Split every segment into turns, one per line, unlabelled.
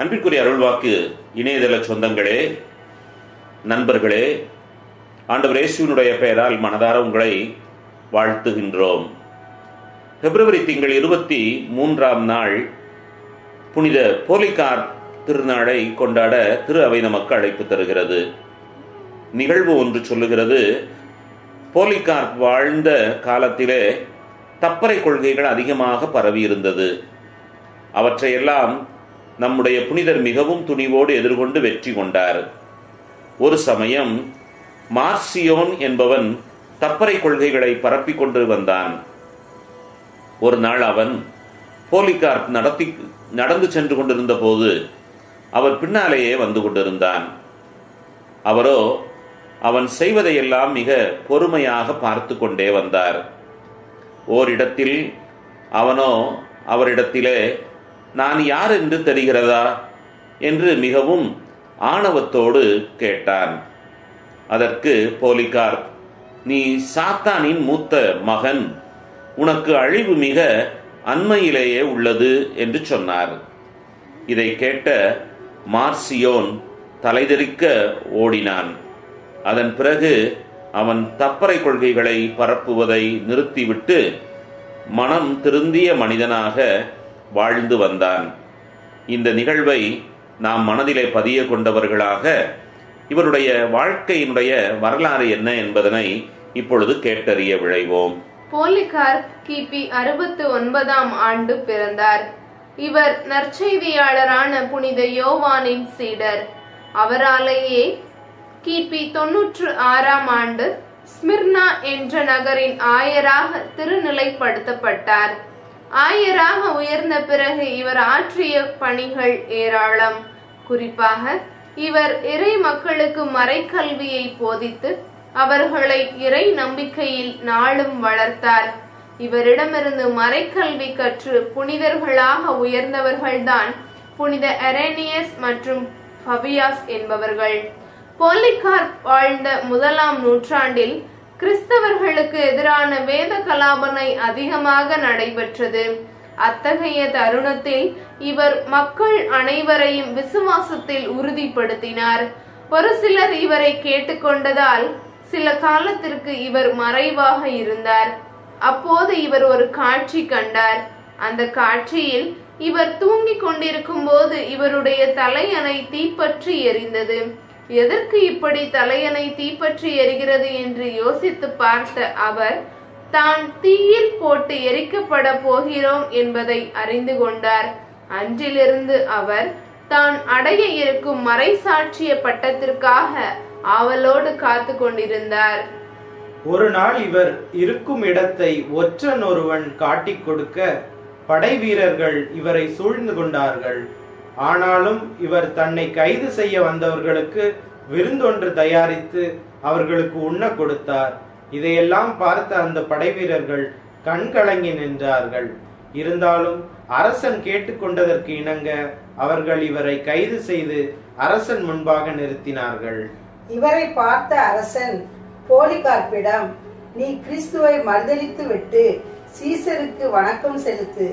அன்பிற்குரிய அருள்வாக்கு இணையதள சொந்தங்களே நண்பர்களே ஆண்டவர் இயேசுவினுடைய பெயரால் மனதார உங்களை வாழ்த்துகின்றோம். பிப்ரவரி திங்கள் இருபத்தி மூன்றாம் நாள் புனித போலிகார் திருநாளை கொண்டாட திரு அவை நமக்கு அழைப்பு தருகிறது. நிகழ்வு ஒன்று சொல்லுகிறது போலிகார் வாழ்ந்த காலத்திலே தப்பறை கொள்கைகள் அதிகமாக பரவி இருந்தது அவற்றையெல்லாம் நம்முடைய புனிதர் மிகவும் துணிவோடு எதிர்கொண்டு வெற்றி கொண்டார். ஒரு சமயம் மார்சியோன் என்பவன் தப்பறை கொள்கைகளை பரப்பிக் கொண்டு வந்தான். ஒரு நாள் அவன் போலிகார்ப் நடத்தி நடந்து சென்று கொண்டிருந்த போது அவர் பின்னாலேயே வந்து கொண்டிருந்தான். அவரோ அவன் செய்வதையெல்லாம் மிக பொறுமையாக பார்த்து கொண்டே வந்தார். ஓரிடத்தில் அவனோ அவரிடத்திலே நான் யார் என்று தெரிகிறதா? என்று மிகவும் ஆணவத்தோடு கேட்டான். அதற்கு போலிகார் நீ சாத்தானின் மூத்த மகன். உனக்கு அழிவு மிக அண்மையிலேயே உள்ளது என்று சொன்னார். இதை கேட்ட மார்சியோன் தலைதெறிக்க ஓடினான். அதன் பிறகு அவன் தப்பறை கொள்கைகளை பரப்புவதை நிறுத்திவிட்டு மனம் திருந்திய மனிதனாக வாழ்ந்து வந்தான். இந்த நிகழ்வை நாம் மனதிலே பதிய கொண்டவர்களாக இவருடைய வாழ்க்கையினுடைய வரலாறு என்ன என்பதனை இப்பொழுது கேட்டறிய விழைவோம்.
போலிகார்ப் கிபி அறுபத்து ஒன்பதாம் ஆண்டு பிறந்தார். இவர் நற்செய்தியாளரான புனித யோவானின் சீடர். அவராலேயே கிபி தொன்னூற்று ஆறாம் ஆண்டு ஸ்மிர்னா என்ற நகரின் ஆயராக திருநிலைப்படுத்தப்பட்டார். ஆயராக உயர்ந்த பிறகு இவர் ஆற்றிய பணிகள் ஏராளம். குறிப்பாக இவர் இறை மக்களுக்கு மறைக்கல்வியை போதித்து அவர்களை இறை நம்பிக்கையில் நாளும் வளர்த்தார். இவரிடமிருந்து மறைக்கல்வி கற்று புனிதர்களாக உயர்ந்தவர்கள்தான் புனித அரேனியஸ் மற்றும் ஃபபியாஸ் என்பவர்கள். போலிகார்ப் வாழ்ந்த முதலாம் நூற்றாண்டில் கிறிஸ்தவர்களுக்கு எதிரான வேத கலாபனை அதிகமாக நடைபெற்றது. அத்தகைய தருணத்தில் இவர் மக்கள் அனைவரையும் விசுவாசத்தில் உறுதிப்படுத்தினார். ஒரு சிலர் இவரை கேட்டுக்கொண்டதால் சில காலத்திற்கு இவர் மறைவாக இருந்தார். அப்போது இவர் ஒரு காட்சி கண்டார். அந்த காட்சியில் இவர் தூங்கிக் கொண்டிருக்கும் போது இவருடைய தலையணை தீப்பற்றி எரிந்தது. எதற்கு இப்படி தலையணை தீப்பற்றி எரிகிறது என்று யோசித்து பார்த்த அவர் தான் தீயில் போட்டு எரிக்கப்பட போகிறோம் என்பதை அறிந்து கொண்டார். அன்றிலிருந்து அவர் தான் அடைய இருக்கும் மறைசாட்சிய பட்டத்திற்காக ஆவலோடு காத்து கொண்டிருந்தார்.
ஒரு நாள் இவர் இருக்கும் இடத்தை ஒற்றன் ஒருவன் காட்டிக் கொடுக்க படை வீரர்கள் இவரை சூழ்ந்து கொண்டார்கள். ஆனாலும் இவர் தன்னை கைது செய்ய வந்தவர்களுக்கு விருந்தொன்று தயாரித்து அவர்களுக்கு உண்ண கொடுத்தார். இதையெல்லாம் பார்த்த அந்த படை வீரர்கள் கண்கலங்கி நின்றார்கள். இருந்தாலும் அரசன் கேட்டுக்கொண்டதற்கு இணங்க அவர்கள் இவரை கைது செய்து அரசன் முன்பாக நிறுத்தினார்கள்.
இவரை பார்த்த அரசன் போலிகார்ப்பிடம் நீ கிறிஸ்துவை மறுதளித்து விட்டு சீசருக்கு வணக்கம் செலுத்து.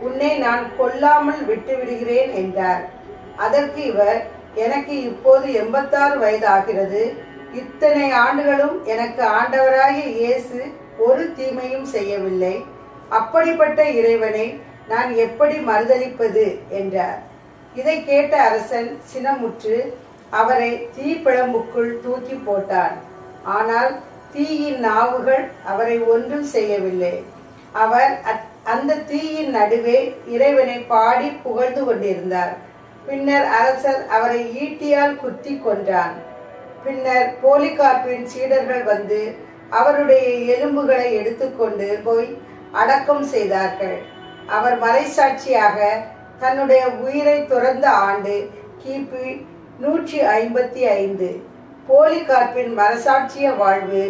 உன்னை நான் கொல்லாமல் விட்டுவிடுகிறேன் என்றார். அதற்கு இவர் எனக்கு இப்போது எண்பத்தாறு வயது ஆகிறது இத்தனை ஆண்டுகளும் எனக்கு ஆண்டவராகிய இயேசு ஒரு தீமையும் செய்யவில்லை. அப்படிப்பட்ட இறைவனை நான் எப்படி மறுதலிப்பது? என்றார். இதை கேட்ட அரசன் சினமுற்று அவரை தீப்பிழம்புக்குள் தூக்கி போட்டான். ஆனால் தீயின் நாவுகள் அவரை ஒன்றும் செய்யவில்லை. அவர் அத்- அந்த தீயின் நடுவே இறைவனை பாடி புகழ்ந்து கொண்டிருந்தார். பின்னர் அரசர் அவரை ஈட்டியால் குத்தி கொன்றான் பின்னர் போலிகார்பின் சீடர்கள் வந்து அவருடைய எலும்புகளை எடுத்துக்கொண்டு போய் அடக்கம் செய்தார்கள். அவர் மறைசாட்சியாக தன்னுடைய உயிரை துறந்த ஆண்டு கிபி நூற்றி ஐம்பத்தி ஐந்து. போலிகார்பின் மரசாட்சிய வாழ்வு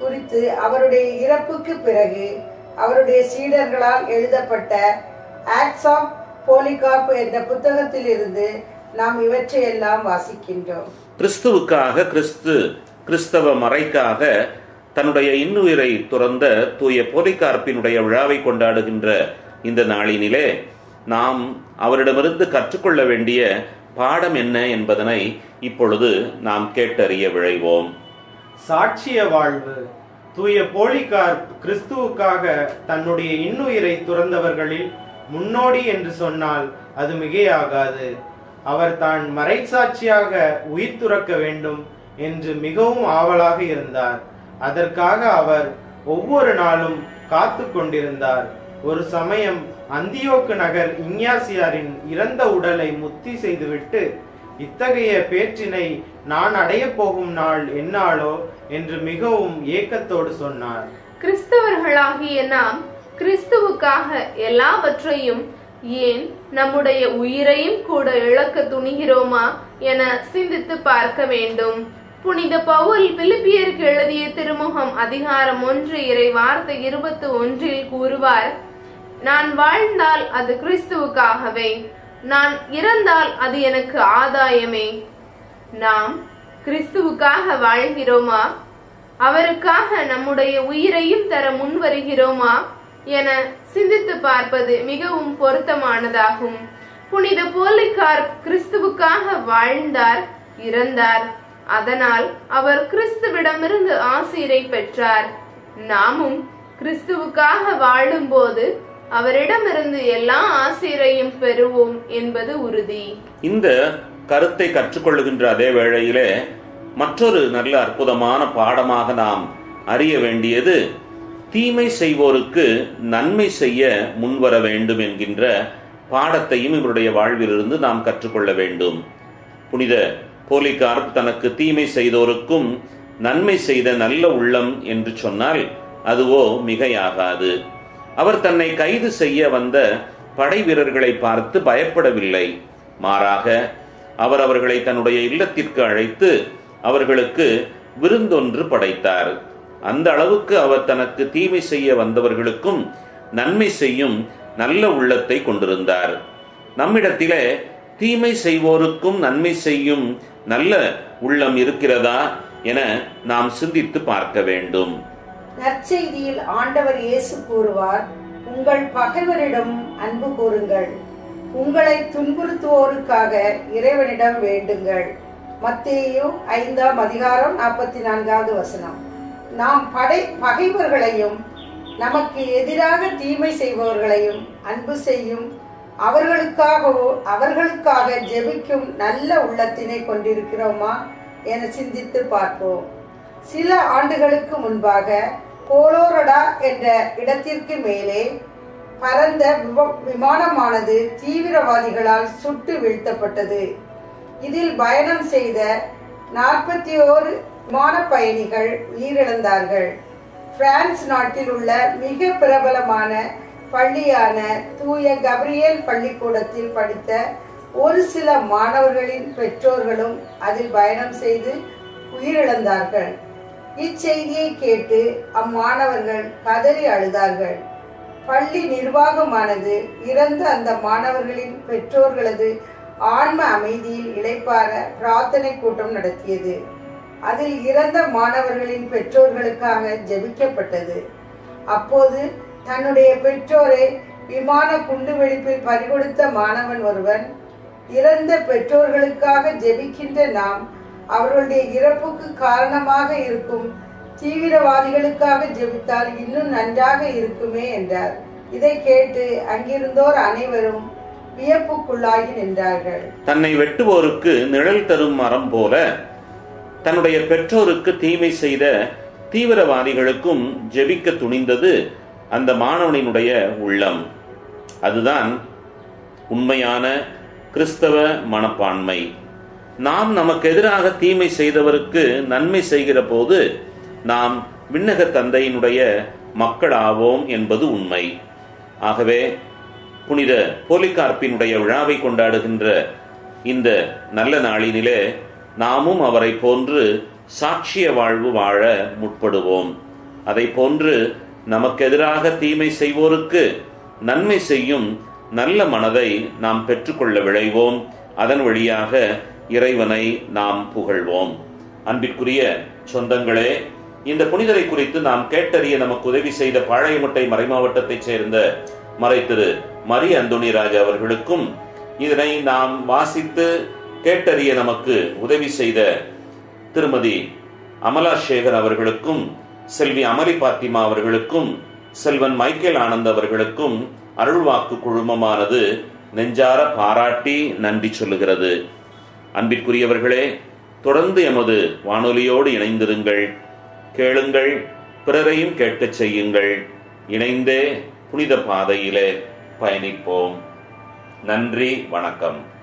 குறித்து அவருடைய இறப்புக்கு பிறகு அவருடைய சீடர்களால் எழுதப்பட்ட ஆக்ட்ஸ் ஆஃப் போலிகார்ப் என்ற புத்தகத்திலிருந்து நாம் இவற்றையெல்லாம் வாசிக்கின்றோம்.
கிறிஸ்துவுக்காக கிறிஸ்து கிறிஸ்தவ மறைக்காக தன்னுடைய இன்னுயிரை துறந்த தூய போலிகார்ப்பினுடைய விழாவை கொண்டாடுகின்ற இந்த நாளினிலே நாம் அவரிடமிருந்து கற்றுக்கொள்ள வேண்டிய பாடம் என்ன என்பதனை இப்பொழுது நாம் கேட்டறிய விழைவோம்.
சாட்சிய வாழ்வு. தூய போலிகார் கிறிஸ்துவுக்காக தன்னுடைய இன்னுயிரை துறந்தவர்களில் முன்னோடி என்று சொன்னால் அது மிகையாகாது. அவர் தான் மறைசாட்சியாக உயிர் துறக்க வேண்டும் என்று மிகவும் ஆவலாக இருந்தார். அதற்காக அவர் ஒவ்வொரு நாளும் காத்து கொண்டிருந்தார். ஒரு சமயம் அந்தியோக்கு நகர் இஞ்ஞாசியாரின் இறந்த உடலை முத்தி செய்துவிட்டு இத்தகைய பேற்றினை நான் அடையப் போகும் நாள் என்னாலோ என்று மிகவும் ஏக்கத்தோடு சொன்னார்.
கிறிஸ்தவர்களாகிய நாம் கிறிஸ்துவுக்காக எல்லாவற்றையும் ஏன் நம்முடைய உயிரையும் கூட இழக்க துணிகிறோமா என சிந்தித்து பார்க்க வேண்டும். புனித பவுல் பிலிப்பியருக்கு எழுதிய திருமுகம் அதிகாரம் ஒன்று இறை வார்த்தை இருபத்தி ஒன்றில் கூறுவார் நான் வாழ்ந்தால் அது கிறிஸ்துவுக்காகவே. நான் இறந்தால் அது எனக்கு ஆதாயமே. நாம் கிறிஸ்துவுக்காக வாழ்கிறோமா? அவருக்காக நம்முடைய உயிரையும் தர முன்வருகிறோமா? என சிந்தித்து பார்ப்பது மிகவும் பொருத்தமானதாகும். புனித போலிக்கார் கிறிஸ்துவுக்காக வாழ்ந்தார் இறந்தார். அதனால் அவர் கிறிஸ்துவிடமிருந்து ஆசீரை பெற்றார். நாமும் கிறிஸ்துவுக்காக வாழும்போது அவரிடமிருந்து எல்லா ஆசிரையும் பெறுவோம் என்பது உறுதி.
இந்த கருத்தை கற்றுக்கொள்ளுகின்ற அதே வேளையிலே மற்றொரு நல்ல அற்புதமான பாடமாக நாம் அறிய வேண்டியது தீமை செய்வோருக்கு நன்மை செய்ய முன்வர வேண்டும் என்கின்ற பாடத்தையும் இவருடைய வாழ்விலிருந்து நாம் கற்றுக்கொள்ள வேண்டும். புனித போலிகார்ப் தனக்கு தீமை செய்தோருக்கும் நன்மை செய்த நல்ல உள்ளம் என்று சொன்னால் அதுவோ மிகையாகாது. அவர் தன்னை கைது செய்ய வந்த படை வீரர்களை பார்த்து பயப்படவில்லை. மாறாக அவர் அவர்களை தன்னுடைய இல்லத்திற்கு அழைத்து அவர்களுக்கு விருந்தொன்று படைத்தார். அந்த அளவுக்கு அவர் தனக்கு தீமை செய்ய வந்தவர்களுக்கும் நன்மை செய்யும் நல்ல உள்ளத்தை கொண்டிருந்தார். நம்மிடத்திலே தீமை செய்வோருக்கும் நன்மை செய்யும் நல்ல உள்ளம் இருக்கிறதா என நாம் சிந்தித்து பார்க்க வேண்டும்.
நற்செய்தியில் ஆண்டவர் இயேசு கூறுவார் உங்கள் பகைவரிடம் அன்பு கூறுங்கள். உங்களை துன்புறுத்துவோருக்காக இறைவனிடம் வேண்டுங்கள். மத்தேயு ஐந்தாம் அதிகாரம் நாற்பத்தி நான்காவது வசனம். நாம் படை பகைவர்களையும் நமக்கு எதிராக தீமை செய்பவர்களையும் அன்பு செய்யும் அவர்களுக்காகவோ அவர்களுக்காக ஜெபிக்கும் நல்ல உள்ளத்தினை கொண்டிருக்கிறோமா என சிந்தித்து பார்ப்போம். சில ஆண்டுகளுக்கு முன்பாக கோலோரடா என்ற இடத்திற்கு மேலே பறந்த விவ- விமானமானது தீவிரவாதிகளால் சுட்டு வீழ்த்தப்பட்டது. இதில் பயணம் செய்த நாற்பத்தி ஓரு விமான பயணிகள் உயிரிழந்தார்கள். பிரான்ஸ் நாட்டில் உள்ள மிக பிரபலமான பள்ளியான தூய கப்ரியேல் பள்ளிக்கூடத்தில் படித்த ஒரு சில மாணவர்களின் பெற்றோர்களும் அதில் பயணம் செய்து உயிரிழந்தார்கள். இச்செய்தியை கேட்டு அம்மாணவர்கள் கதறி அழுதார்கள். பள்ளி நிர்வாகமானது இறந்த அந்த மாணவர்களின் பெற்றோர்களது ஆன்ம அமைதியில் இளைப்பாற பிரார்த்தனை கூட்டம் நடத்தியது. அதில் இறந்த மாணவர்களின் பெற்றோர்களுக்காக ஜெபிக்கப்பட்டது. அப்போது தன்னுடைய பெற்றோரை விமான குண்டுவெடிப்பில் பறிகொடுத்த மாணவன் ஒருவன் இறந்த பெற்றோர்களுக்காக ஜெபிக்கின்ற நாம் அவர்களுடைய இறப்புக்கு காரணமாக இருக்கும் தீவிரவாதிகளுக்காக ஜெபித்தால் இன்னும் நன்றாக இருக்குமே என்றார். இதை கேட்டு அங்கிருந்தோர் அனைவரும் வியப்புக்குள்ளாகி நின்றார்கள்.
தன்னை வெட்டுவோருக்கு நிழல் தரும் மரம் போல தன்னுடைய பெற்றோருக்கு தீமை செய்த தீவிரவாதிகளுக்கும் ஜெபிக்க துணிந்தது அந்த மாணவனினுடைய உள்ளம். அதுதான் உண்மையான கிறிஸ்தவ மனப்பான்மை. நாம் நமக்கு எதிராக தீமை செய்தவருக்கு நன்மை செய்கிற போது நாம் விண்ணக தந்தையினுடைய மக்களாவோம் என்பது உண்மை. ஆகவே புனித போலிகார்ப்பினுடைய விழாவை கொண்டாடுகின்ற இந்த நல்ல நாளினிலே நாமும் அவரை போன்று சாட்சிய வாழ்வு வாழ முற்படுவோம். அதை போன்று நமக்கு எதிராக தீமை செய்வோருக்கு நன்மை செய்யும் நல்ல மனதை நாம் பெற்றுக்கொள்ள விழைவோம். அதன் வழியாக இறைவனை நாம் புகழ்வோம். அன்பிற்குரிய சொந்தங்களே இந்த புனிதரை குறித்து நாம் கேட்டறிய நமக்கு உதவி செய்த பாளையமுட்டை மறைமாவட்டத்தைச் சேர்ந்த மறை திரு மரி அந்தோணிராஜ் அவர்களுக்கும் இதனை நாம் வாசித்து கேட்டறிய நமக்கு உதவி செய்த திருமதி அமலா சேகர் அவர்களுக்கும் செல்வி அமலி பாத்திமா அவர்களுக்கும் செல்வன் மைக்கேல் ஆனந்த் அவர்களுக்கும் அருள்வாக்கு குழுமமானது நெஞ்சார பாராட்டி நன்றி சொல்லுகிறது. அன்பிற்குரியவர்களே தொடர்ந்து எமது வானொலியோடு இணைந்திருங்கள். கேளுங்கள் பிறரையும் கேட்கச் செய்யுங்கள். இணைந்தே புனித பாதையிலே பயணிப்போம். நன்றி வணக்கம்.